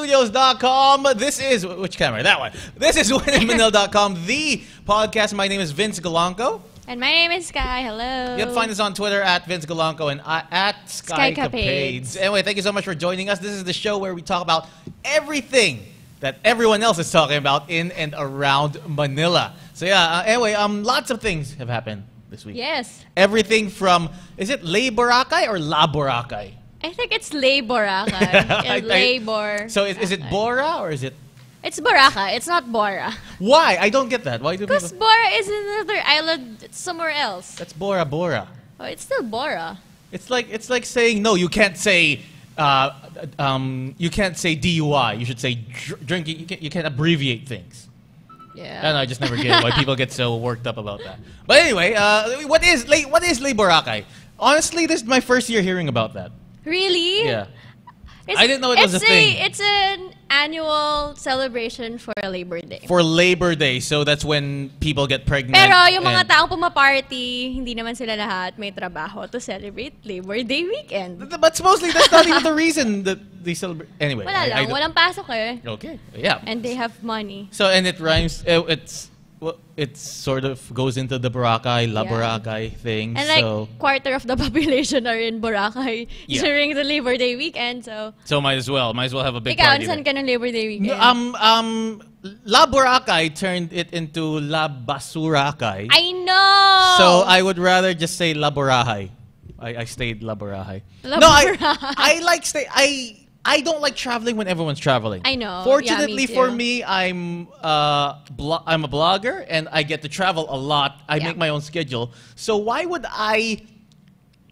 WoosahStudios.com. This is which camera? That one. This is WhenInManila.com, the podcast. My name is Vince Golangco. And my name is Sky. Hello. You can find us on Twitter at Vince Golangco and uh, at Sky, Sky Capades. Anyway, thank you so much for joining us. This is the show where we talk about everything that everyone else is talking about in and around Manila. So yeah, uh, anyway, um, lots of things have happened this week. Yes. Everything from is it Lay Boracay or La Boracay? I think it's Lay I- Labor. So is, is it Bora or is it It's Boracay. It's not Bora. why? I don't get that. Why do Because people? Bora is another island somewhere else. That's Bora Bora. Oh, it's still Bora. It's like it's like saying no. You can't say uh, um, you can't say DUI. You should say dr- drinking. You can't, you can't abbreviate things. Yeah. I don't know. I just never get why people get so worked up about that. But anyway, uh, what is? What is Lay Boracay? Honestly, this is my first year hearing about that. Really? Yeah. It's, I didn't know it was it's a thing. It's an annual celebration for Labor Day. For Labor Day, so that's when people get pregnant. Pero yung mga taong pumaparty, hindi naman sila lahat may trabaho to celebrate Labor Day weekend. But supposedly that's not even the reason that they celebrate. Anyway, Wala I- I lang, don't- walang pasok eh. Okay, yeah. And they have money. So and it rhymes. Uh, it's well, it sort of goes into the Boracay, La Yeah. Boracay thing. And like so quarter of the population are in Boracay Yeah. during the Labor Day weekend. So, so might as well, might as well have a big ikaw, party. saan there. ka Labor Day weekend? No, um um La Boracay turned it into La Basuracay. I know! So I would rather just say La Boracay. I, I stayed La Boracay. La no, I, I like stay. I I don't like traveling when everyone's traveling. I know. Fortunately Yeah, me for me, I'm uh blo- I'm a blogger and I get to travel a lot. I Yeah. make my own schedule. So why would I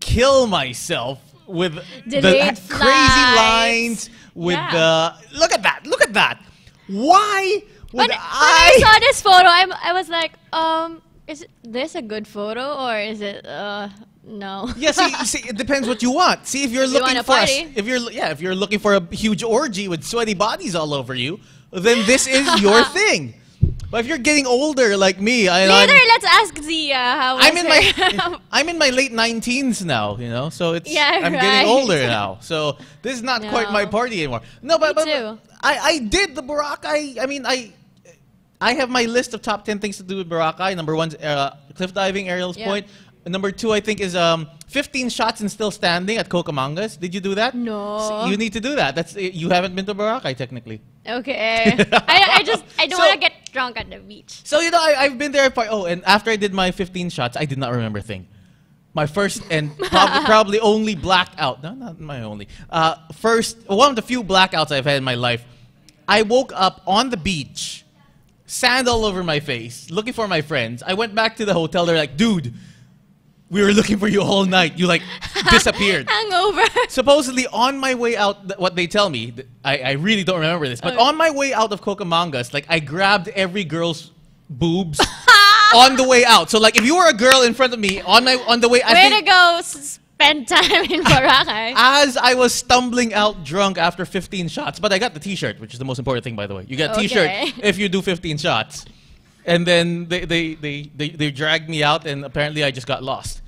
kill myself with the Delayed crazy lines? With Yeah. the look at that! Look at that! Why would when, when I? I saw this photo, I'm, I was like, um, is this a good photo or is it, uh, no? Yeah, see, see, it depends what you want. See, if you're You looking a for, a if you're, yeah, if you're looking for a huge orgy with sweaty bodies all over you, then this is your thing. But if you're getting older like me, I, Later, I'm, let's ask Zia how I'm in her- my, I'm in my late 19s now, you know, so it's, Yeah, I'm right. getting older now, so this is not quite my party anymore. No, but, but too. I, I did the Boracay. I mean, I, I have my list of top 10 things to do with Boracay. Number one, uh, cliff diving, Ariel's Yeah. Point. Number two, I think, is um, 15 shots and still standing at Cocomangas. Did you do that? No. So you need to do that. That's You haven't been to Boracay, technically. Okay. I, I just, I don't So- want to get drunk at the beach. So, you know, I, I've been there for, oh, and after I did my 15 shots, I did not remember a thing. My first and prob- probably only blackout. No, not my only. Uh, first, one of the few blackouts I've had in my life. I woke up on the beach, sand all over my face, looking for my friends. I went back to the hotel. They're like, dude, we were looking for you all night. You like disappeared. Hangover. Supposedly on my way out, th- what they tell me, th- I, I really don't remember this, but Oh. on my way out of Cocomangas, like I grabbed every girl's boobs on the way out. So like if you were a girl in front of me on my on the way, I Way think, to go spend time in Boracay. as I was stumbling out drunk after 15 shots, but I got the T-shirt, which is the most important thing, by the way. You get T-shirt Okay. if you do 15 shots, and then they they, they, they they dragged me out, and apparently I just got lost.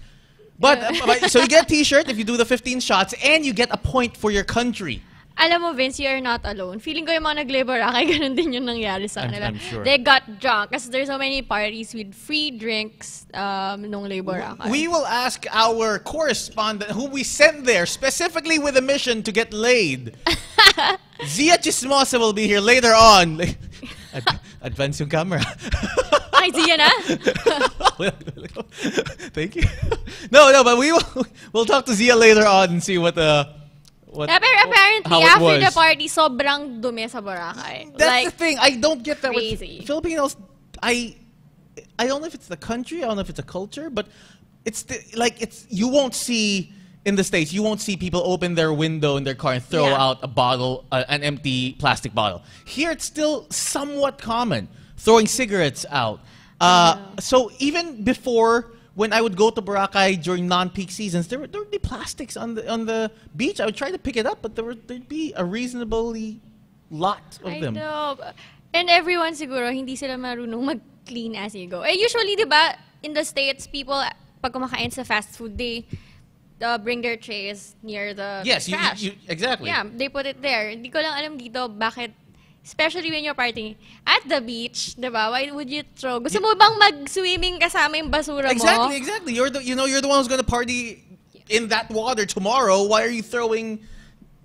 But, Yeah. so you get a T-shirt if you do the 15 shots, and you get a point for your country. Alam mo, Vince, you're not alone. Feeling ko yung mga nag-labor Boracay, ganun din yung nangyari sa I'm- I'm sure. They got drunk kasi there's so many parties with free drinks um, nung labor Boracay. We will ask our correspondent, who we sent there specifically with a mission to get laid. Zia Chismosa will be here later on. Ad- advance yung camera. Zia na? Thank you. No, no, but we will we'll talk to Zia later on and see what uh, the what Yeah, apparently, after was. the party, sobrang dumi sa Boracay. That's like, the thing. I don't get that crazy. with Filipinos. I I don't know if it's the country. I don't know if it's a culture, but it's the, like it's you won't see in the states. You won't see people open their window in their car and throw Yeah. out a bottle, uh, an empty plastic bottle. Here, it's still somewhat common throwing cigarettes out. Uh, So even before. When I would go to Boracay during non-peak seasons, there would, there would be plastics on the on the beach. I would try to pick it up, but there would there'd be a reasonably lot of I them. know. And everyone siguro, hindi sila marunong mag-clean as you go. Eh, usually, di ba, in the States, people, pag kumakain sa fast food, they uh, bring their trays near the Yes, you, trash. you, exactly. Yeah, they put it there. Hindi ko lang alam dito bakit, especially when you're partying at the beach, di ba? Why would you throw? Gusto mo bang mag-swimming kasama yung basura mo? Exactly, exactly. You're the you know you're the one who's gonna party in that water tomorrow. Why are you throwing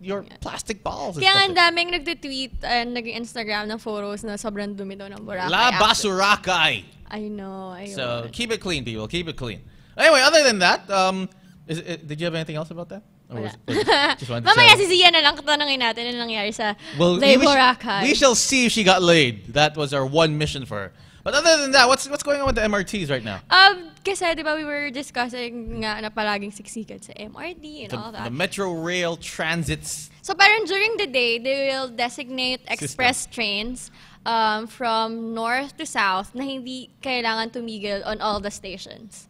your plastic balls? Kaya ang daming nagtitweet and nag-Instagram ng photos na sobrang dumi daw ng Boracay. La Basurakay. I know, ayun. So keep it clean, people. Keep it clean. Anyway, other than that, um, is, uh, did you have anything else about that? Or was- was- just Mamaya si Zia na lang tatanungin natin ano nangyari sa Well, Lay we, Boracay. we shall see if she got laid. That was our one mission for her. But other than that, what's what's going on with the MRTs right now? Um, kasi di ba we were discussing nga na palaging siksikan sa MRT and The, all that. the Metro Rail Transits. So parang during the day, they will designate express trains um, from north to south na hindi kailangan tumigil on all the stations.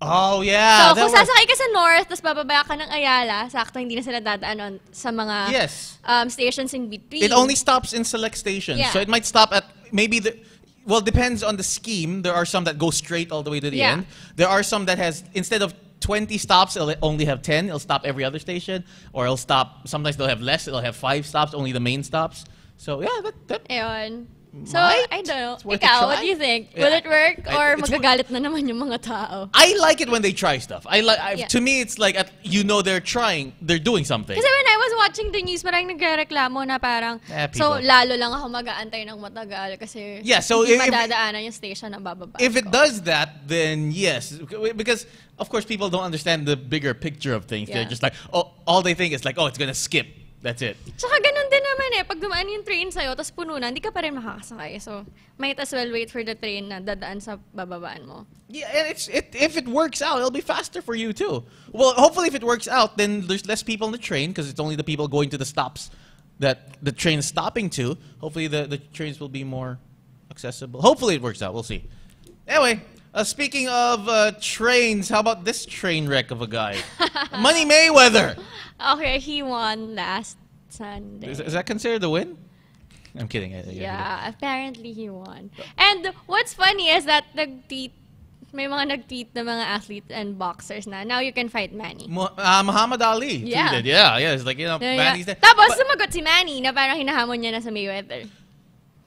Oh yeah. so kung was- sasakay ka sa north, tapos bababa ka ng Ayala, sakto hindi na sila dadaan on, sa mga Yes. um, stations in between. It only stops in select stations. Yeah. So it might stop at maybe the well, depends on the scheme. There are some that go straight all the way to the Yeah. end. There are some that has instead of 20 stops, it'll only have 10. It'll stop every other station or it'll stop sometimes they'll have less. It'll have 5 stops, only the main stops. So yeah, that, that Ayun. So, Might. I don't know. It's worth a Ikaw, try. what do you think? Yeah. Will it work? I- Or it's wor- magagalit na naman yung mga tao? I like it when they try stuff. I like I, Yeah. to me it's like at, you know they're trying, they're doing something. Kasi when I was watching the news, parang nagreklamo na parang, Eh, so people. lalo lang ako mag-aantay ng matagal kasi Yeah, so hindi if- madadaanan yung station na bababa. if it ko. does that, then yes, because of course people don't understand the bigger picture of things. They're Yeah. just like, oh, all they think is like, oh, it's gonna skip. That's it. Tsaka ganun din naman eh, pag dumaan yung train sa'yo, tapos puno na, hindi ka pa rin makakasakay. So, might as well wait for the train na dadaan sa bababaan mo. Yeah, and it's it if it works out, it'll be faster for you too. Well, hopefully, if it works out, then there's less people on the train because it's only the people going to the stops that the train's stopping to. Hopefully, the the trains will be more accessible. Hopefully, it works out. We'll see. Anyway, uh, speaking of uh, trains, how about this train wreck of a guy, Money Mayweather? Okay, he won last Sunday. Is, is that considered a win? I'm kidding. I- I- I- Yeah, apparently he won. And what's funny is that nag-tweet, may mga nag-tweet na mga athletes and boxers na, now you can fight Manny. Mu- uh, Muhammad Ali Yeah. tweeted. Yeah, yeah. It's like you know, Yeah, Manny's yeah. there. Tapos But- sumagot si Manny na parang hinahamon niya na sa Mayweather.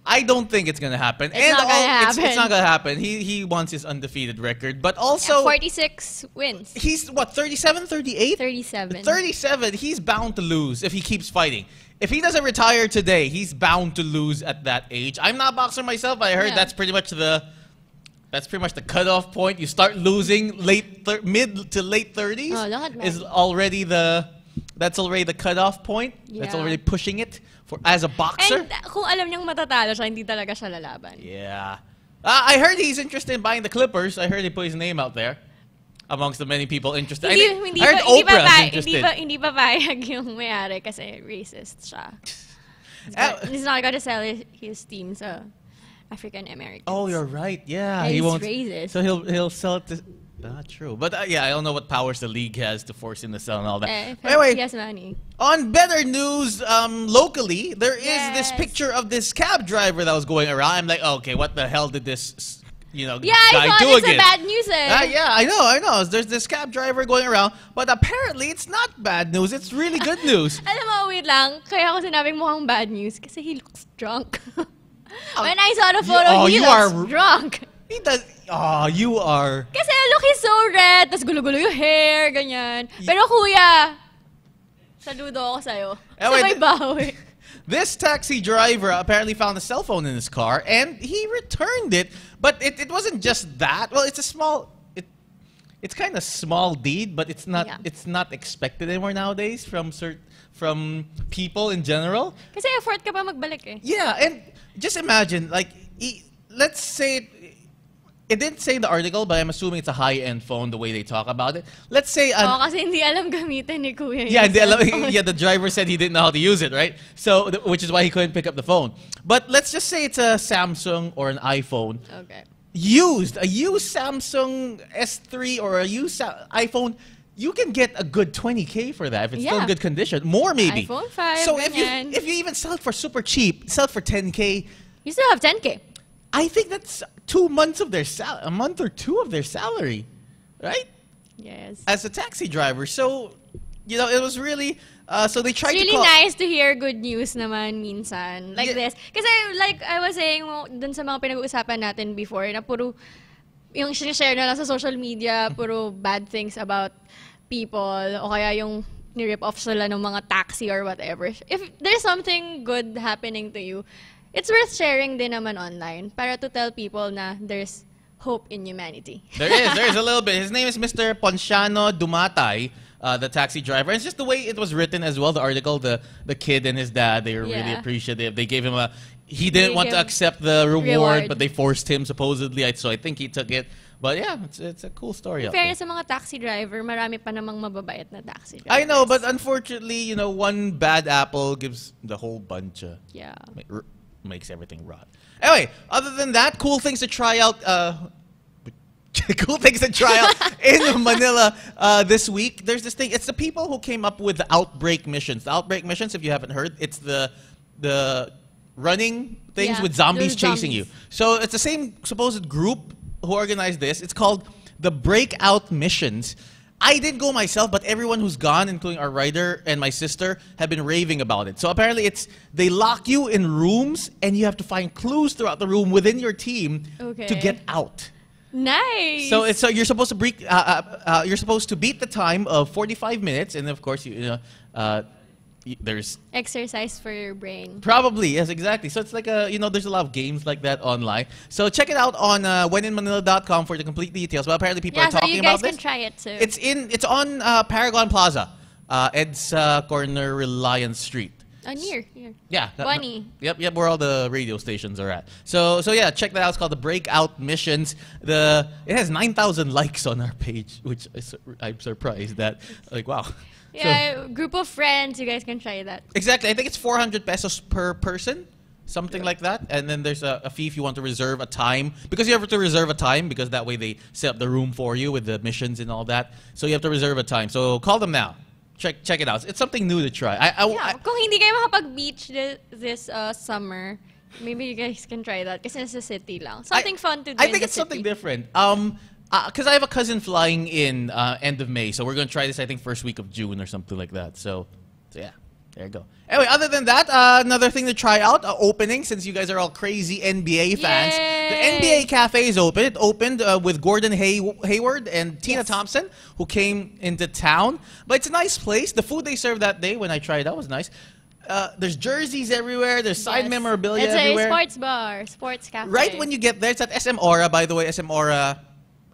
I don't think it's gonna happen. It's and not gonna all- It's, it's happen. not gonna happen. He he wants his undefeated record, but Yeah, also 46 wins. he's what 37, 38? 37. 37. He's bound to lose if he keeps fighting. If he doesn't retire today, he's bound to lose at that age. I'm not a boxer myself. but I heard Yeah. that's pretty much the that's pretty much the cutoff point. You start losing late thir- mid to late 30s Oh, is already the that's already the cutoff point. That's already pushing it for as a boxer. And uh, kung alam niyang matatalo siya, hindi talaga siya lalaban. Yeah. Uh, I heard he's interested in buying the Clippers. I heard he put his name out there amongst the many people interested. I, Hindi, think- hindi, I heard ba, hindi, ba, Oprah's interested. hindi, ba, hindi ba payag yung mayari kasi racist siya. He's, Uh, he's not gonna sell his, his team sa African Americans. oh, you're right. Yeah, Yeah, he he's won't. racist. So he'll he'll sell it to. Not true, but uh, yeah, I don't know what powers the league has to force him to sell and all that. Eh, anyway, has money. on better news, um, locally there is this picture of this cab driver that was going around. I'm like, okay, what the hell did this, you know, Yeah, guy I thought do it's again? a bad news eh. Ah, yeah, I know, I know. There's this cab driver going around, but apparently it's not bad news. It's really good news. Alam mo, wait lang. Kaya ako sinabing mukhang bad news kasi he looks drunk. When I saw the You- photo, oh, he you looks are- drunk. He does. Oh, you are. Kasi look, he's so red. Tapos gulo-gulo yung hair, ganyan. Pero kuya, saludo ako sa'yo. Eh, wait, Sabay th- bawi. This taxi driver apparently found a cell phone in his car and he returned it. But it, it wasn't just that. Well, it's a small. It, it's kind of small deed, but it's not. Yeah. It's not expected anymore nowadays from cert, from people in general. Kasi effort ka pa magbalik eh. Yeah, and just imagine, like, let's say it, didn't say in the article, but I'm assuming it's a high-end phone the way they talk about it. Let's say an, Oo, kasi hindi alam gamitin ni kuya yeah, yung the, yeah, the driver said he didn't know how to use it, right? So, which is why he couldn't pick up the phone. But let's just say it's a Samsung or an iPhone Okay. used, a used Samsung S3 or a used iPhone you can get a good 20k for that if it's still in good condition. More maybe. iPhone 5, So if you if you even sell it for super cheap, sell it for 10k, You still have 10k. I think that's two months of their sal- a month or two of their salary, right? Yes. As a taxi driver. So, you know, it was really. Uh, so they tried It's to really call. nice to hear good news naman minsan. Like Yeah. this. Kasi like I was saying dun sa mga pinag-uusapan natin before na puro yung share na lang sa social media, puro bad things about people o kaya yung ni-rip off sila ng mga taxi or whatever. If there's something good happening to you, it's worth sharing din naman online para to tell people na there's hope in humanity. There is, there is a little bit. His name is Mr. Ponciano Dumatay, uh, the taxi driver. It's just the way it was written as well. The article, the the kid and his dad, they were really appreciative. They gave him a. He didn't They want to accept the reward, reward. but they forced him supposedly. So I think he took it. But yeah, it's, it's a cool story. In fairness sa mga taxi driver, marami pa namang mababait na taxi drivers. I know, but unfortunately, you know, one bad apple gives the whole bunch a Yeah. Makes everything rot. Anyway, other than that, cool things to try out. Uh, cool things to try out in Manila uh, this week. There's this thing. It's the people who came up with the outbreak missions. The outbreak missions, if you haven't heard, it's the the running things Yeah, with zombies chasing you. So it's the same supposed group who organized this. It's called the Breakout Missions. I didn't go myself, but everyone who's gone, including our writer and my sister, have been raving about it. So apparently, it's they lock you in rooms, and you have to find clues throughout the room within your team to get out. Nice. So it's so you're supposed to break. Uh, uh, uh, you're supposed to beat the time of 45 minutes, and of course, you, you know, uh, there's exercise for your brain. Probably, yes, exactly. So it's like a, you know, there's a lot of games like that online. So check it out on uh, wheninmanila.com for the complete details. But apparently people Yeah, are so talking you guys about can this. try it too. It's in, it's on uh, Paragon Plaza, uh, Ed's uh, corner, Reliance Street. oh, near, near. Yeah. Bunny. Yep, yep, where all the radio stations are at. So, so yeah, check that out. It's called the Breakout Missions. The it has 9,000 likes on our page, which I I'm surprised that. Like, wow. So- Yeah, group of friends, you guys can try that. Exactly. I think it's 400 pesos per person, something like that. And then there's a, a fee if you want to reserve a time. Because you have to reserve a time, because that way they set up the room for you with the missions and all that. So you have to reserve a time. So call them now. Check check it out. It's something new to try. I, I, Yeah, I- kung hindi kayo makapag-beach thi- this uh, summer, maybe you guys can try that kasi nasa city lang. Something I- fun to do I in think the it's something different. Um, because I have a cousin flying in uh, end of May, so we're gonna try this. I think first week of June or something like that. So, so yeah, there you go. Anyway, other than that, uh, another thing to try out, uh, opening since you guys are all crazy NBA fans. The NBA cafe is open. It opened uh, with Gordon Hay- Hayward and Tina Yes. Thompson, who came into town. But it's a nice place. The food they served that day when I tried it out was nice. Uh, there's jerseys everywhere. There's side Yes. memorabilia It's everywhere. It's a sports bar, sports cafe. Right when you get there, it's at SM Aura, by the way, SM Aura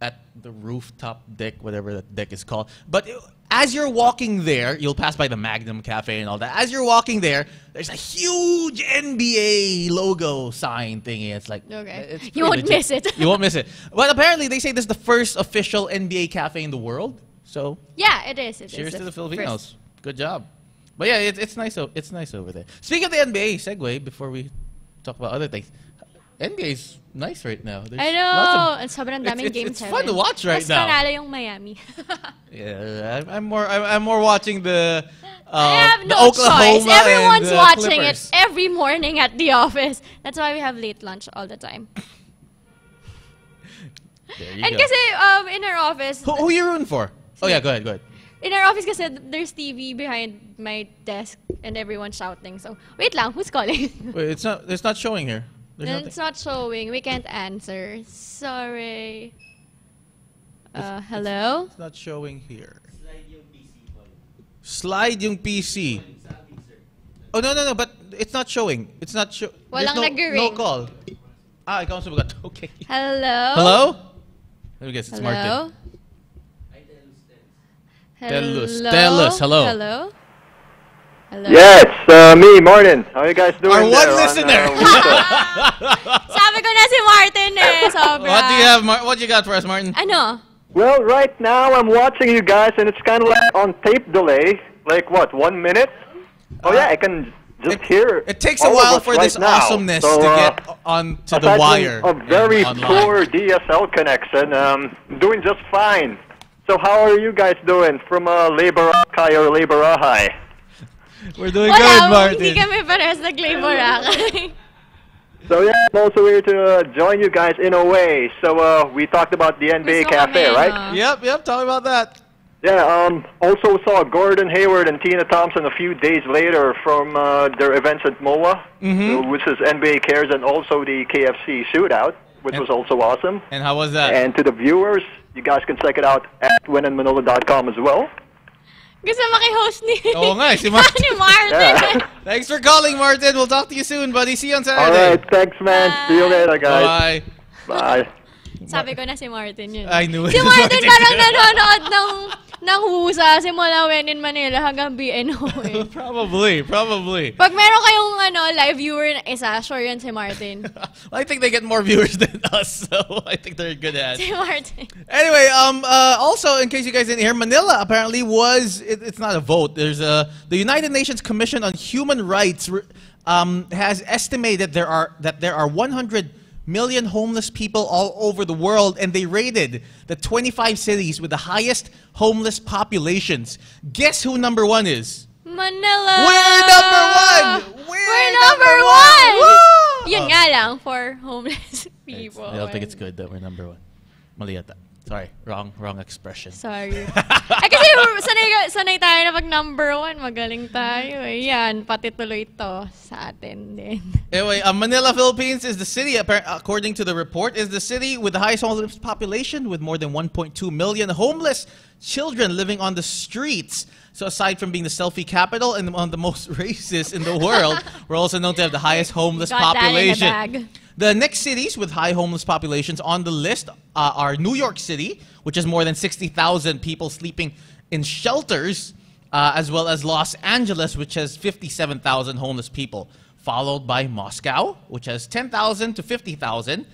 at the rooftop deck, whatever that deck is called. But as you're walking there, you'll pass by the Magnum Cafe and all that. As you're walking there, there's a huge NBA logo sign thingy. It's like Okay. it's You won't legit. miss it. you won't miss it. But apparently, they say this is the first official NBA cafe in the world. So Yeah, it is. It is cheers to the first. Filipinos. Good job. But yeah, it, it's nice. It's nice over there. Speaking of the NBA, segue before we talk about other things. NBA is nice right now. There's I lots know. of- And sobrang It's- daming it's- game it's fun to watch right Mas now. panalo yung Miami. yeah, I'm, I'm more. I'm, I'm more watching the. Uh, I have the no Oklahoma choice. and Everyone's watching Clippers. it every morning at the office. That's why we have late lunch all the time. And go. kasi um, in our office, who, who you rooting for? Oh yeah, go ahead, go ahead. in our office kasi there's TV behind my desk and everyone's shouting. So, wait lang, who's calling? Wait, it's not. It's not showing here. There's And nothing. it's not showing. We can't answer. Sorry. Uh, hello? It's not showing here. Slide yung PC. Oh no no no! But it's not showing. It's not show. Walang no, no call. Ah, ikaw ang sumagot. Okay. Hello? Hello? Let me guess. It's Hello? Martin. Hello? Tell us, tell hello. Hello? Hello? Yeah, it's uh, me, Martin. How are you guys doing Our there one on, listener. uh, Sabi ko na si Martin eh. Sobra. What do you have? Mar- what you got for us, Martin? Ano? well, right now I'm watching you guys, and it's kind of like on tape delay. Like what? One minute? Oh yeah, I can just Uh, It, hear. it takes a all of while for right this now. awesomeness So, to uh, get onto the aside from wire. A very poor DSL connection. Um, doing just fine. So how are you guys doing from uh, Labor High or Labor High? We're doing Wala, good, hindi kami parehas nag-labor So yeah, I'm also here to uh, join you guys in a way. So uh, we talked about the NBA Gusto Cafe, kami, right? no? Yep, yep. Talk about that. Yeah. Um. Also saw Gordon Hayward and Tina Thompson a few days later from uh, their events at MOA, Mhm. which is NBA Cares and also the KFC Shootout, which And- was also awesome. And how was that? And to the viewers, you guys can check it out at wheninmanila.com as well. Gusto maki-host ni... Oo nga, eh, si Martin. ni Martin. Yeah. Thanks for calling, Martin. We'll talk to you soon, buddy. See you on All Saturday. right. Thanks, man. See you later, guys. Bye. Bye. Sabi ko na si Martin yun. I knew it. Si Martin parang nanonood ng, ng husa simula when in Manila hanggang BNO eh. probably, probably. Pag meron kayong ano, live viewer na isa, sure yan si Martin. I think they get more viewers than us, so I think they're good at. it. si Martin. Anyway, um, uh, also in case you guys didn't hear, Manila apparently was it, it's not a vote. There's a the United Nations Commission on Human Rights um, has estimated there are that there are 100 million homeless people all over the world, and they rated the 25 cities with the highest homeless populations. Guess who number one is? Manila! We're number one! We're, We're number one! Woo! Yun Oh. nga lang for homeless It's- people. I don't think it's good that we're number one. Mali yata. Sorry, wrong, wrong expression. Sorry. eh kasi sanay, sanay tayo na pag number one, magaling tayo. eh. Yan, pati tuloy to sa atin din. Anyway, uh, Manila, Philippines is the city, appar- according to the report, is the city with the highest homeless population with more than 1.2 million homeless children living on the streets. So aside from being the selfie capital and one of the most racist in the world, we're also known to have the highest homeless Got that in the population. The next cities with high homeless populations on the list uh, are New York City, which has more than 60,000 people sleeping in shelters, uh, as well as Los Angeles, which has 57,000 homeless people, followed by Moscow, which has 10,000 to 50,000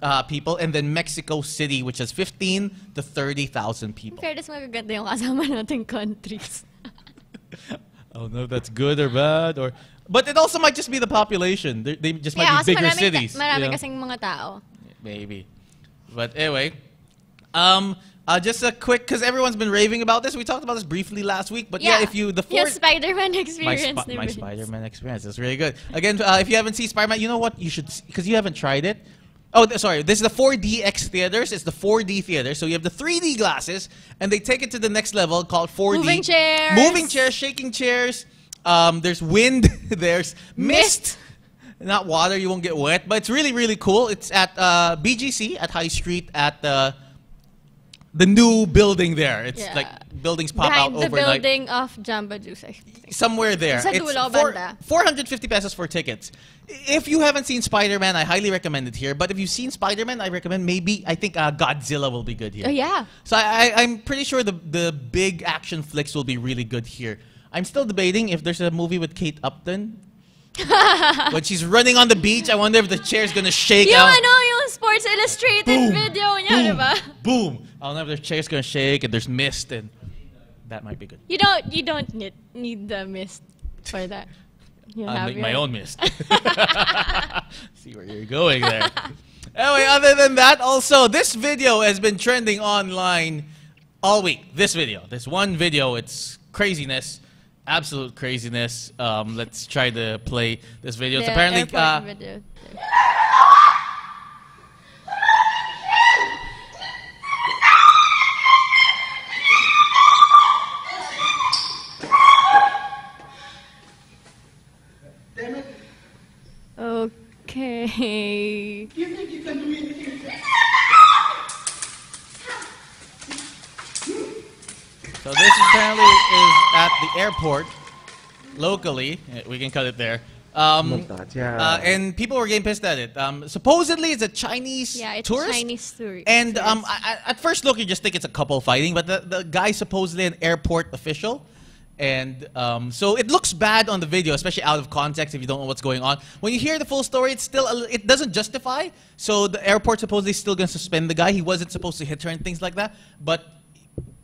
uh, people, and then Mexico City, which has 15 to 30,000 people. Fairness, magaganda yung kasama nating countries. I don't know if that's good or bad, or but it also might just be the population. They, they just might Kaya be kasi bigger marami, cities. marami you know? kasing mga tao. Maybe. But anyway, um, uh, just a quick, because everyone's been raving about this. We talked about this briefly last week. But yeah, if you the fourth. Spider-Man my, experience Spi- ni my. Spider-Man experience is really good. Again, uh, if you haven't seen Spider-Man, you know what you should because you haven't tried it. Oh, th- sorry. This is the 4DX theaters. It's the 4D theater. So you have the 3D glasses, and they take it to the next level called 4D. Moving chairs. Moving chairs, shaking chairs. Um, there's wind. there's mist. Mist. Not water. You won't get wet. But it's really, really cool. It's at uh, BGC at High Street at the the new building there. It's Yeah. like buildings pop Behind out the building of Jamba Juice, I think. somewhere there. Sa It's four- 450 pesos for tickets. If you haven't seen Spider-Man, I highly recommend it here. But if you've seen Spider-Man, I recommend maybe, I think uh, Godzilla will be good here. Oh, yeah. So I, I, I'm pretty sure the, the big action flicks will be really good here. I'm still debating if there's a movie with Kate Upton. when she's running on the beach, I wonder if the chair's gonna shake Yung out. ano, yung Sports Illustrated video niya, di ba? Boom! I don't know if the chair's gonna shake and there's mist and that might be good. You don't, you don't need, need the mist for that. You I'll have make my own mist. See where you're going there. anyway, other than that, also, this video has been trending online all week. This video. This one video, it's craziness. Absolute craziness. Um, let's try to play this video. It's apparently. Uh, video. The airport locally. Uh, We can cut it there. Um, uh, and people were getting pissed at it. Um, supposedly, it's a Chinese Yeah, it's tourist. Chinese tourist. And um, I, I, at first look, you just think it's a couple fighting, but the, the guy's supposedly an airport official. And um, so it looks bad on the video, especially out of context if you don't know what's going on. When you hear the full story, it's still a, it doesn't justify. So the airport supposedly is still going to suspend the guy. He wasn't supposed to hit her and things like that. But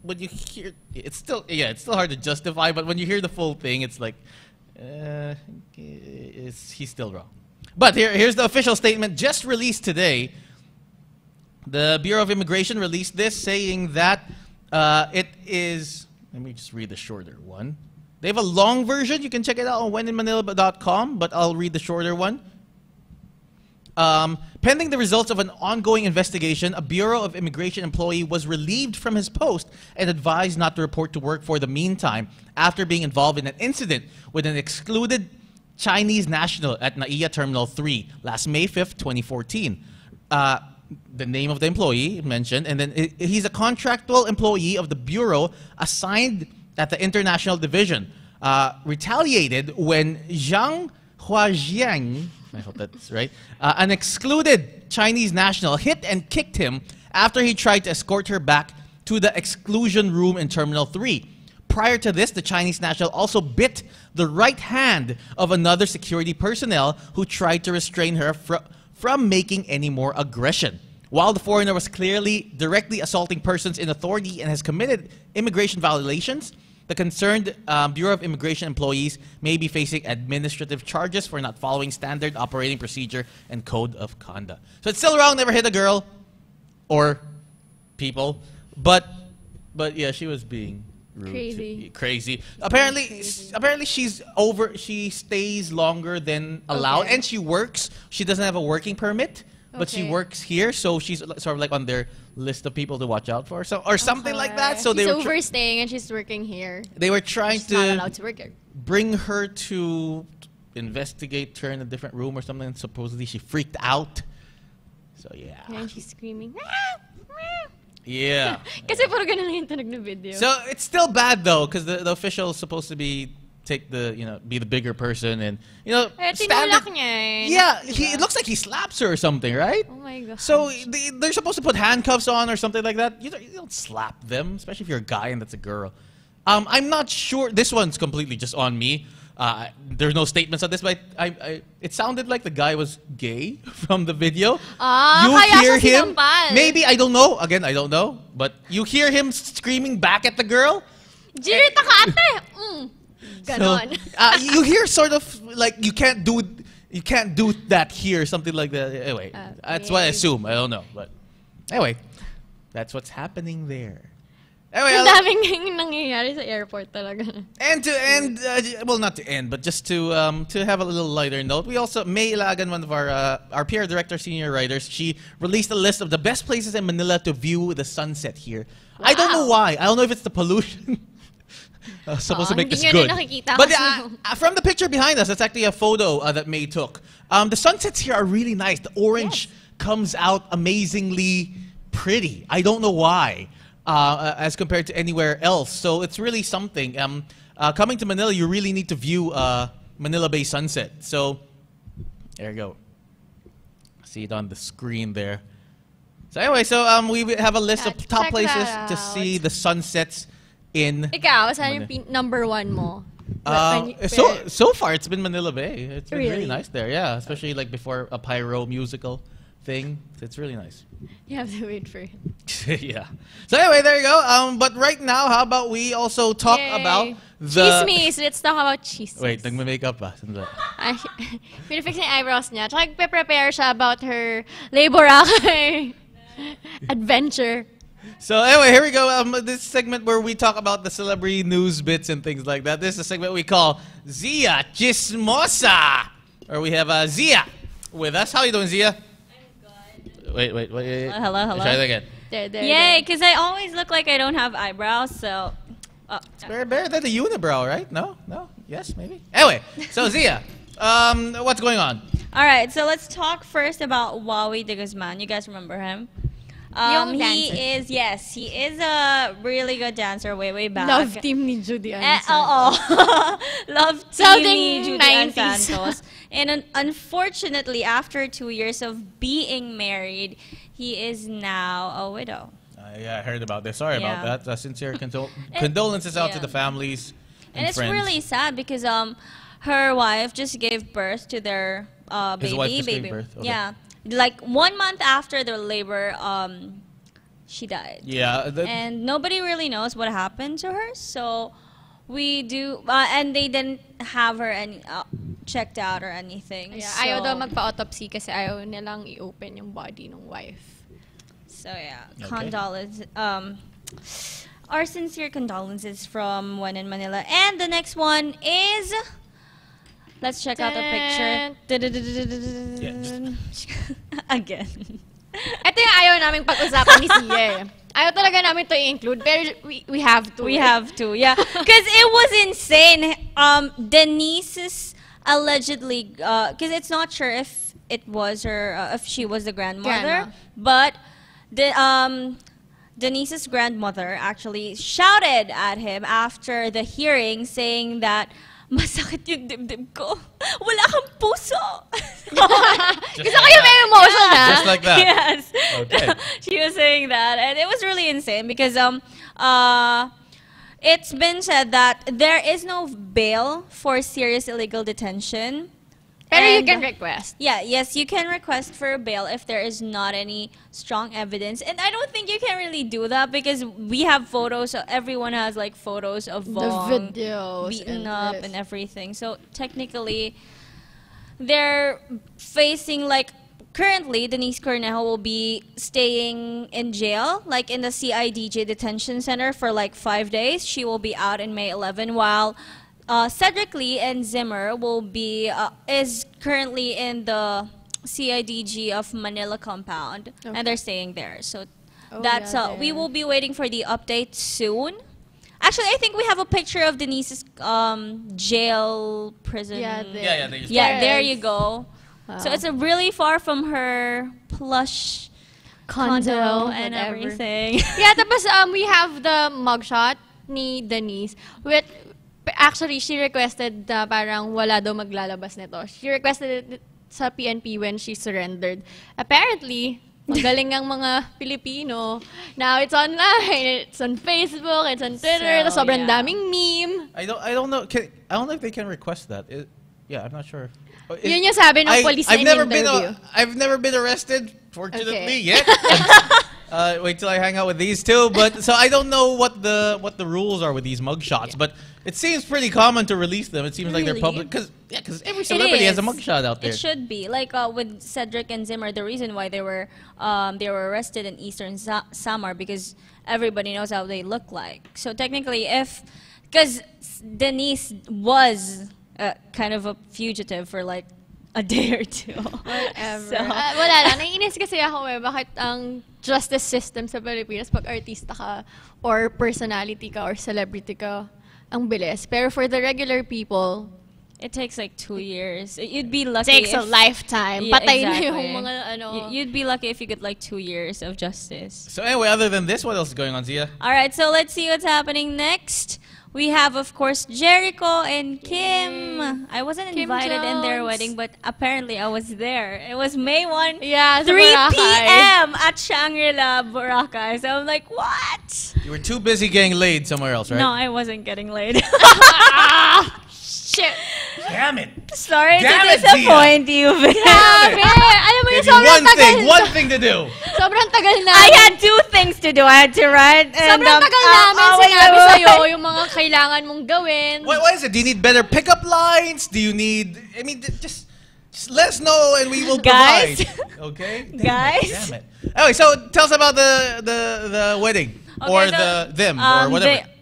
when you hear, it's still yeah, it's still hard to justify. But when you hear the full thing, it's like, uh, it's, he's still wrong. But here, here's the official statement just released today. The Bureau of Immigration released this saying that Uh, it is. Let me just read the shorter one. They have a long version. You can check it out on wheninmanila.com, but I'll read the shorter one. Um, pending the results of an ongoing investigation, a Bureau of Immigration employee was relieved from his post and advised not to report to work for the meantime after being involved in an incident with an excluded Chinese national at NAIA Terminal 3 last May 5th, 2014. Uh, the name of the employee mentioned, and then he's a contractual employee of the Bureau assigned at the International Division. Uh, retaliated when Zhang Huajiang, I hope that's right, uh, an excluded Chinese national hit and kicked him after he tried to escort her back to the exclusion room in Terminal 3. Prior to this, the Chinese national also bit the right hand of another security personnel who tried to restrain her fr- from making any more aggression. While the foreigner was clearly directly assaulting persons in authority and has committed immigration violations, the concerned um, Bureau of Immigration employees may be facing administrative charges for not following standard operating procedure and code of conduct. So it's still wrong, never hit a girl or people, but but yeah, she was being rude Crazy. crazy. Apparently, s- apparently she's over. She stays longer than allowed, Okay. and she works. She doesn't have a working permit, but she Okay. works here, so she's li- sort of like on their list of people to watch out for, so or something like that. So she's they were tr- overstaying and she's working here. they were trying She's not to allowed to work here. bring her to investigate her in a different room or something. And supposedly she freaked out. So yeah, And she's screaming. Ah, ah. yeah. Kasi puro ganun lang yung tunog ng video. So it's still bad though, because the, the official is supposed to be take the you know be the bigger person and you know eh, standard- niya eh. Yeah, he, it looks like he slaps her or something, right? Oh my god. So they, they're supposed to put handcuffs on or something like that. You don't, you don't slap them, especially if you're a guy and that's a girl. Um, I'm not sure. This one's completely just on me. Uh, there's no statements on this, but I, I, it sounded like the guy was gay from the video. Ah, you hear him. sinampal. Maybe I don't know. Again, I don't know. But you hear him screaming back at the girl. Jirita ka ate! Ganon. So, uh, you hear sort of like you can't do you can't do that here, something like that. Anyway, that's what I assume. I don't know, but anyway, that's what's happening there. Anyway, Ang daming nangyayari sa airport talaga. and to end, uh, well, not to end, but just to um, to have a little lighter note, we also May Ilagan, one of our uh, our PR director, senior writers, she released a list of the best places in Manila to view the sunset here. I don't know why. I don't know if it's the pollution. uh, supposed to Ah, make this good. But uh, uh, from the picture behind us, that's actually a photo uh, that May took. Um, the sunsets here are really nice. The orange comes out amazingly pretty. I don't know why, uh, as compared to anywhere else. So it's really something. Um, uh, coming to Manila, you really need to view uh, Manila Bay sunset. So there you go. See it on the screen there. So anyway, so um, we have a list Yeah, of top places to see the sunsets in. Ikaw, saan yung number one mo? Uh, so so far, it's been Manila Bay. It's been really, Really? nice there. Yeah, especially like before a pyro musical thing. It's really nice. You have to wait for it. yeah. So anyway, there you go. Um, but right now, how about we also talk Yay. about the Chismis! Let's talk about chismis. Wait, nagme-makeup pa. Sandali. Pinifix niya eyebrows niya. Tsaka nagpe-prepare siya about her labor adventure. So anyway, here we go. Um, this segment where we talk about the celebrity news bits and things like that. This is a segment we call Zia Chismosa, or we have uh, Zia with us. How you doing, Zia? Wait, wait, wait. wait. Hello, hello, hello. Try that again. There, there, Yay, because I always look like I don't have eyebrows, so. Oh, Better, better than the unibrow, right? No, no, yes, maybe. Anyway, so Zia, um, what's going on? All right, so let's talk first about Wowie de Guzman. You guys remember him? Um, Yung he dancer. is, yes, he is a really good dancer way, way back. Love team ni Judy Eh, Ann. oo. Love team Something ni Judy Ann 90s. Santos. and un- unfortunately, after two years of being married, he is now a widow. Uh, yeah, I heard about this. Sorry Yeah. about that. Uh, sincere condol- And- condolences out to yeah. the families and, And it's friends. really sad because um, her wife just gave birth to their uh, baby. His wife just gave baby. birth, okay. Yeah, like one month after their labor, um, she died. yeah, the, And nobody really knows what happened to her. So we do, uh, and they didn't have her any uh, checked out or anything. Yeah, so, ayaw daw magpa-autopsy kasi ayaw nilang i-open yung body ng wife. So yeah, Okay. condolences. Um, our sincere condolences from When in Manila. And the next one is. Let's check out the picture. Again. Ito yung ayaw namin pag-usapan ni Zia eh. Ayaw talaga namin to i-include, pero we, we have to. We have to, yeah. Because it was insane. Um, Denise's allegedly, because it's not sure if it was her, uh, if she was the grandmother, Grandma. but the um, Denise's grandmother actually shouted at him after the hearing, saying that. Masakit yung dibdib ko. Wala kang puso. Gusto ko yung may emotion ha. Just like that. Yes. Okay. she was saying that, and it was really insane because um uh. It's been said that there is no bail for serious illegal detention. Pero you can request. Yeah, yes, you can request for a bail if there is not any strong evidence. And I don't think you can really do that because we have photos. So everyone has like photos of The Vhong videos beaten and up this. and everything. So technically, they're facing like currently Denise Cornejo will be staying in jail, like in the CIDG detention center for like five days. She will be out in May 11, while uh, Cedric Lee and Zimmer will be uh, is currently in the CIDG of Manila compound, Okay. and they're staying there. So Oh, that's yeah, uh, we will be waiting for the update soon. Actually, I think we have a picture of Denise's um, jail prison. Yeah, there. Yeah, yeah, they Yeah, there you go. So it's a really far from her plush condo, Condo, and whatever. everything. yeah, tapos um, we have the mugshot ni Denise. With, actually, she requested na parang wala daw maglalabas nito. She requested it sa PNP when she surrendered. Apparently, magaling ang mga Pilipino. Now, it's online. It's on Facebook. It's on Twitter. So, So, sobrang yeah. daming meme. I don't. I don't know. Can, I don't know if they can request that. It- yeah, I'm not sure. Oh, it- Yun yung sabi ng I, police I've in never been. interview. uh, I've never been arrested. Fortunately, Okay. yet. uh, wait till I hang out with these two. But so I don't know what the what the rules are with these mugshots. But it seems pretty common to release them. It seems like they're public because yeah, because every celebrity has a mugshot out there. It should be like uh, with Cedric and Zimmer. The reason why they were um, they were arrested in Eastern Sa- Samar because everybody knows how they look like. So technically, if because Denise was uh, kind of a fugitive for like a day or two. Whatever. So, Ah, wala lang. Naiinis kasi ako eh. Bakit ang justice system sa Pilipinas pag artista ka or personality ka or celebrity ka, ang bilis. Pero for the regular people, it takes like two years. You'd be lucky. takes a lifetime. Yeah, Patay exactly. na yung mga ano. You'd be lucky if you get like two years of justice. so anyway, other than this, what else is going on, Zia? All right, so let's see what's happening next. We have, of course, Jericho and Kim. I wasn't Kim invited in their wedding, but apparently I was there. It was May 1, Yeah, 3 p.m. at Shangri-La, Boracay. So I'm like, what? You were too busy getting laid somewhere else, right? No, I wasn't getting laid. Shit! Damn it! Sorry Damn to it, disappoint you. Vince. Grabe! Alam mo Gave yung you sobrang one tagal. thing, one thing to do. Sobrang tagal na. I had two things to do. I had to write. And, Sobrang um, tagal uh, namin oh, wait, sinabi wait, wait. sa'yo yung mga kailangan mong gawin. What, what is it? Do you need better pickup lines? Do you need? I mean, j- just just let us know and we will Guys? provide. Okay, Damn it, Guys? Damn it. Anyway, so tell us about the the the wedding Okay, or so, the them or um, whatever. They,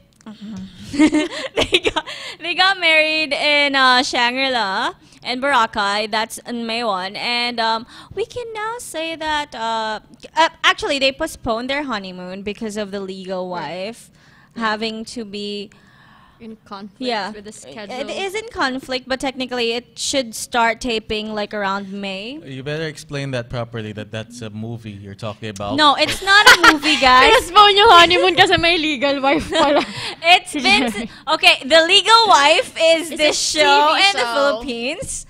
they got they got married in uh, Shangri-La and Boracay. That's in May 1. And um, we can now say that uh, uh, actually they postponed their honeymoon because of the legal wife having to be In conflict yeah with the schedule. it is in conflict but technically it should start taping like around May you better explain that properly. That that's a movie you're talking about. no it's not a movie guys Pinaspoon yung honeymoon kasi may legal wife pala. It's been okay. The legal wife is It's this a show TV in the. Philippines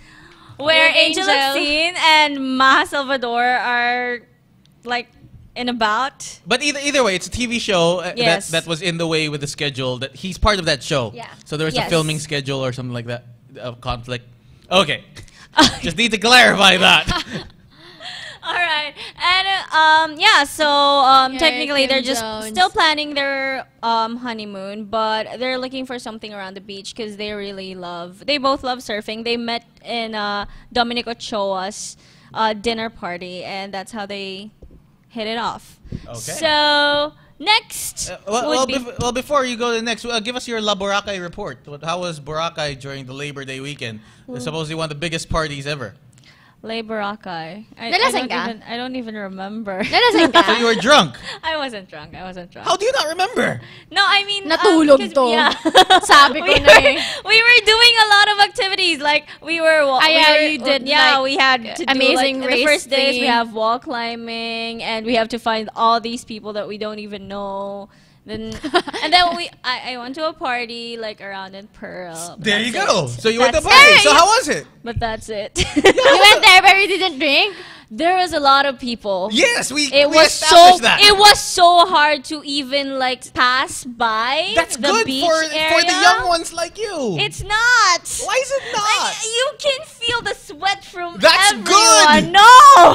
where With Angel Angel. Locsin and Maja Salvador are like in about. But either either way, it's a TV show uh, Yes. that that was in the way with the schedule. That he's part of that show. Yeah. So there was a filming schedule or something like that of conflict. Okay. Just need to clarify that. All right, and uh, um, yeah. So um, Yeah, technically, they're just Jones. still planning their um honeymoon, but they're looking for something around the beach because they really love. They both love surfing. They met in uh, Dominic Ochoa's uh, dinner party, and that's how they hit it off. Okay. So Next Uh, well, well, be bef- well, before you go to the next, uh, give us your Laboracay report. How was Boracay during the Labor Day weekend? Supposedly one of the biggest parties ever. Laboracay. I, I, don't ka? even, I don't even remember. Nalasing So you were drunk. I wasn't drunk. I wasn't drunk. How do you not remember? No, I mean um, Natulog 'cause- to. Yeah. Sabi ko we na were, eh. We were doing a lot of activities. Like we were. wa- Ah, we yeah, were- you did, Yeah, like, we had to amazing do like, race the first days. We have wall climbing, and we have to find all these people that we don't even know. Then and then we I, I went to a party like around in Pearl. There you go. it. So you went to a party. it. So how was it? But that's it. You went there but you didn't drink? There was a lot of people. Yes, we It we was so that. it was so hard to even like pass by That's the good beach for area. for the young ones like you. It's not. Why is it not? Like, you can feel the sweat from That's everyone. good. No.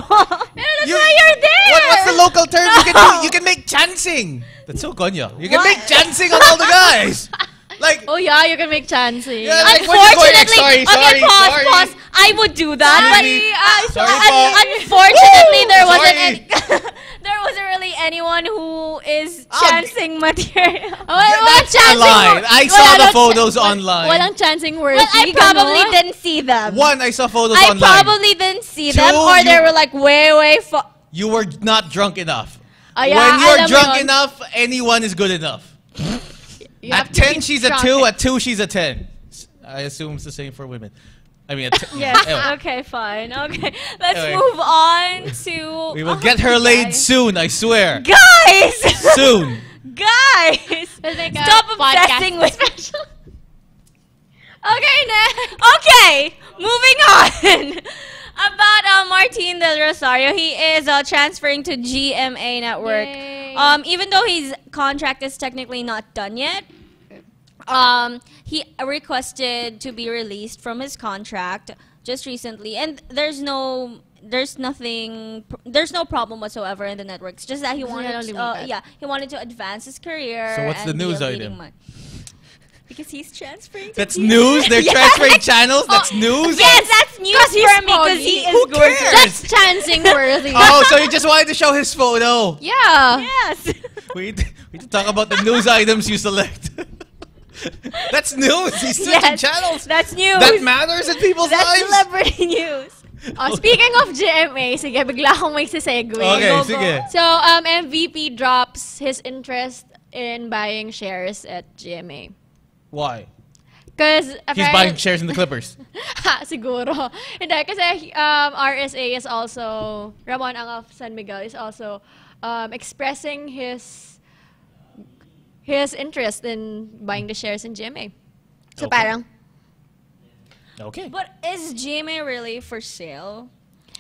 that's You- why you're there. What, what's the local term? You can do, you can make chancing. That's so konyo. You can What? make chancing on all the guys. Like Oh yeah, you can make chancing. Yeah, like, when you go in, like, Unfortunately, sorry, okay, pause, sorry. pause. I would do that, Sorry. but I Sorry, un- unfortunately, Woo! there wasn't Sorry. any. there wasn't really anyone who is Ah, chancing material. Oh, Yeah, walang that's a chancing lie. I wala saw the photos cha- online. Walang chancing worthy. Well, I probably ganon. didn't see them. one, I saw photos I online. probably didn't see them, Two, or they were like way, way far. you were not drunk enough. Ah, yeah, when you're drunk enough, anyone is good enough. You At 10, she's a 2. At 2, she's a 10. I assume it's the same for women. I mean, at t- Yes. anyway. Okay. Fine. Okay. Let's Anyway. move on to. We will Oh, get her laid guys. soon, I swear. Guys. soon. Guys. Let's make a Stop podcast obsessing with. special. okay, next. Okay, moving on. About uh, Martin Del Rosario, he is uh, transferring to GMA Network. Yay. Um, even though his contract is technically not done yet, um, he requested to be released from his contract just recently, and there's no. There's nothing. There's no problem whatsoever in the networks. Just that he wanted, uh, yeah, he wanted to advance his career. So what's the and be news a item? Leading man. Because he's transferring. That's GMA. news? They're Yes. transferring channels? That's news? Yes, that's news Because he's for me because he is Who gorgeous. That's chancing worthy. Oh, so you just wanted to show his photo. yeah. Yes. We need, we need to talk about the news items you select. That's news. He's switching yes. channels. That's news. That matters in people's That's lives. celebrity news. Oh, speaking of GMA, sige, bigla akong may segue. Okay, Go, go. sige. So, um, MVP drops his interest in buying shares at GMA. Why? Because He's buying shares in the Clippers. ha, siguro. Hindi, kasi um, RSA is also, Ramon Ang of San Miguel is also um, expressing his his interest in buying the shares in GMA. So Okay. parang, Okay. But is GMA really for sale?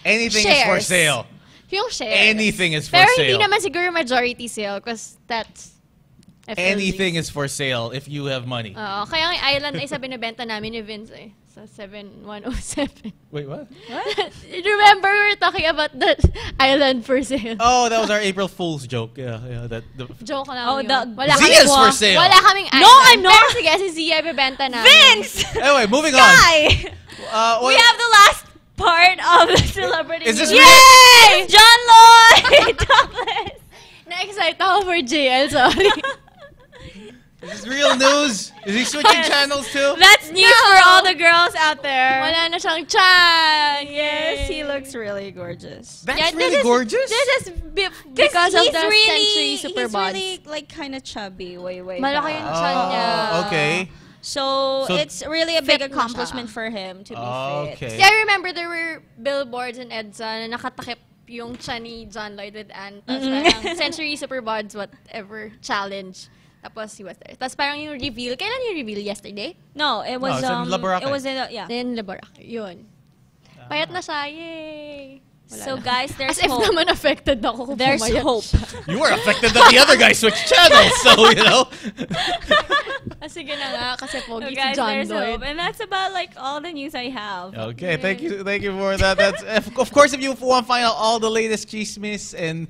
Anything is for sale. yung shares. Anything is for Pero sale. hindi naman siguro majority sale because that's FLG. Anything is for sale if you have money. Oo, kaya ang island na isa binibenta namin ni Vince eh. Sa 7107. Wait, what? Remember we were talking about that island for sale. Oh, that was our April Fool's joke. Yeah, yeah. That the, Joke lang Oh, yun. the- Wala Zia's kaming- for sale. Wala kaming island. No, I'm not. Pero sige, si Zia ibibenta namin. Vince! anyway, moving on. Guy! Uh, we what- have the last part of the celebrity Is this news. real? Yay! John Lloyd! Topless! Na-excite ako for JL, sorry. Is this real news? Is he switching Yes. channels too? That's news No. for all the girls out there. Wala na siyang chan. Yes, he looks really gorgeous. That's Yeah, this really is- gorgeous. This is bi- because of the really, Century Super he's Buds. really like kind of chubby, way way. Malaki back. yung chan niya. Oh, okay. So, So- it's really a big Fit na siya. accomplishment for him to be Okay. fit. See, I remember there were billboards in EDSA na nakatakip yung chan ni John Lloyd with Ant. Tapos Mm-mm. parang Century Superbods, whatever, challenge. Tapos he was there. Tapos parang yung reveal, kailan yung reveal? Yesterday? No, it was it's in um, Laboracay. it was in a, yeah. Then, Labarak. Yun. Payat na siya. Yay! Wala So na. guys, there's As if hope. naman affected ako kung There's pumayat hope. siya. You were affected that the other guy switched channels, so you know. Ah, sige na nga, kasi So pogi si guys, John there's Lloyd. hope, and that's about like all the news I have. Okay, thank you, thank you for that. That's of course, if you want to find out all the latest chismis and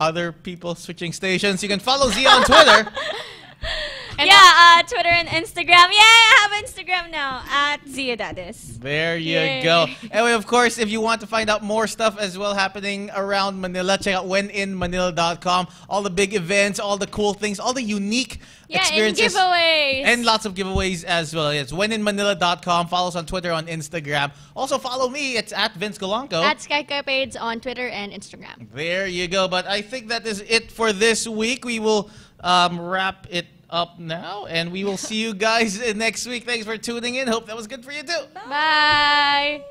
other people switching stations, you can follow Zia on Twitter yeah, uh, Twitter and Instagram. Yeah, I have Instagram now at Ziadadis. There you Yay. go. Anyway, of course, if you want to find out more stuff as well happening around Manila, check out wheninmanila.com. All the big events, all the cool things, all the unique Yeah, and experiences. giveaways. And lots of giveaways as well. It's wheninmanila.com. Follow us on Twitter, on Instagram. Also follow me. It's at Vince Golangco. At Skycapades on Twitter and Instagram. There you go. But I think that is it for this week. We will um, wrap it up now, and we will see you guys next week. Thanks for tuning in. Hope that was good for you too. Bye!